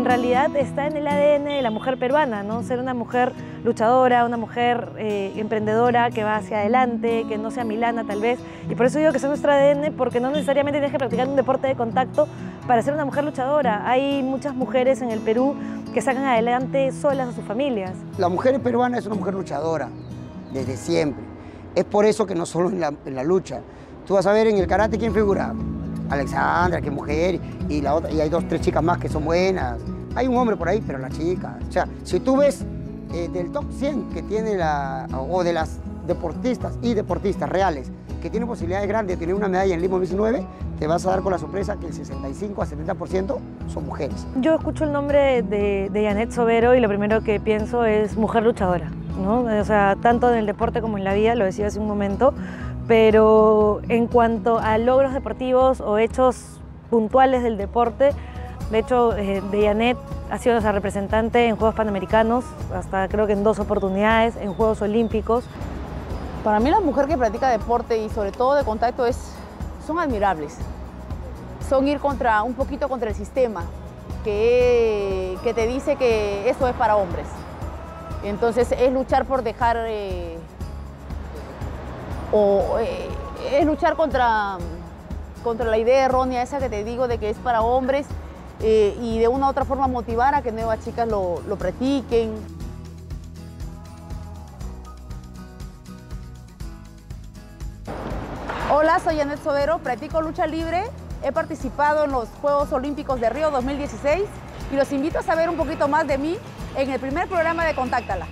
en realidad está en el ADN de la mujer peruana, ¿no? Ser una mujer luchadora, una mujer eh, emprendedora que va hacia adelante, que no sea milana tal vez. Y por eso digo que es nuestro ADN, porque no necesariamente tienes que practicar un deporte de contacto para ser una mujer luchadora. Hay muchas mujeres en el Perú que sacan adelante solas a sus familias. La mujer peruana es una mujer luchadora, desde siempre. Es por eso que no solo en la, en la lucha. Tú vas a ver en el karate quién figura. Alexandra, que mujer, y, la otra, y hay dos, tres chicas más que son buenas. Hay un hombre por ahí, pero las chicas. O sea, si tú ves eh, del top 100 que tiene la, o de las deportistas y deportistas reales que tienen posibilidades grandes de tener una medalla en Lima 2019, te vas a dar con la sorpresa que el 65 a 70% son mujeres. Yo escucho el nombre de, de Janet Sobero y lo primero que pienso es mujer luchadora, ¿no? O sea, tanto en el deporte como en la vida, lo decía hace un momento, pero en cuanto a logros deportivos o hechos puntuales del deporte, de hecho, eh, Janet ha sido nuestra representante en Juegos Panamericanos, hasta creo que en dos oportunidades, en Juegos Olímpicos. Para mí la mujer que practica deporte y sobre todo de contacto es, son admirables. Son ir contra, un poquito contra el sistema, que, que te dice que eso es para hombres. Entonces es luchar por dejar eh, o eh, es luchar contra, contra la idea errónea esa que te digo de que es para hombres eh, y de una u otra forma motivar a que nuevas chicas lo, lo practiquen. Hola, soy Janet Sobero, practico lucha libre, he participado en los Juegos Olímpicos de Río 2016 y los invito a saber un poquito más de mí en el primer programa de Contáctala.